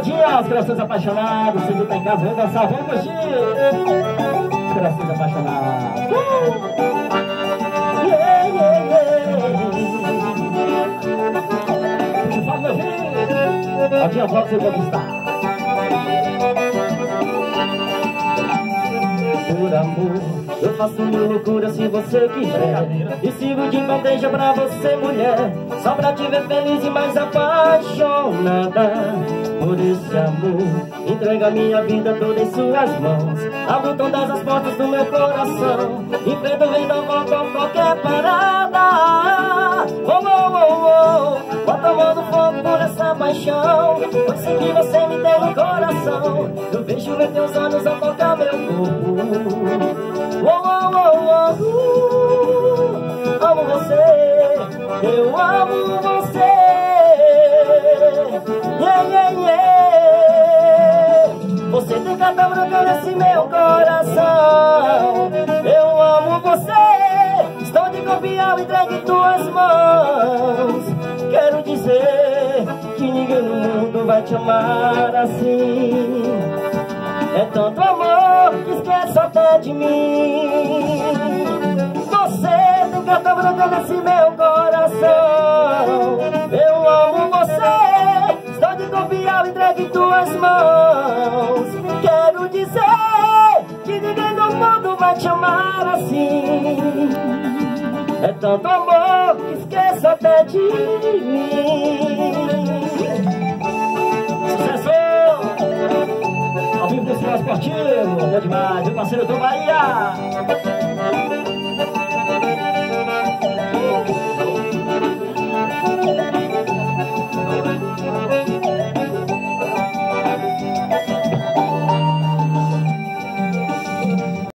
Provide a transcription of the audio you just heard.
rodinha, os corações apaixonados. Se tu tá em casa, vamos dançar, vamos curtir. Os corações apaixonados. Uh! Yeah, yeah, yeah. Fala, meu filho. Rodinha, volta você conquistar. Por amor eu faço mil loucuras se você quiser. E sigo de bandeja pra você, mulher. Só pra te ver feliz e mais apaixonada. Por esse amor Entrega minha vida toda em suas mãos. Abro todas as portas do meu coração. Enfrento volta a qualquer parada. Oh, oh, oh, oh. Vou tomando fogo por essa paixão. Assim que você me deu no coração. Eu vejo ver teus olhos a tocar meu corpo Oh, oh, oh, oh, amo você, eu amo você. Yeah, yeah, yeah. Você tem cada branca nesse meu coração. Eu amo você, estou de copiar entregue em tuas mãos. Quero dizer que ninguém no mundo vai te amar assim. É tanto amor de mim. Você tem carta branca nesse meu coração. Eu amo você Estou de copiar entregue em tuas mãos. Quero dizer que ninguém no mundo vai te amar assim. É tanto amor que esquece até de mim demais, meu parceiro do Bahia.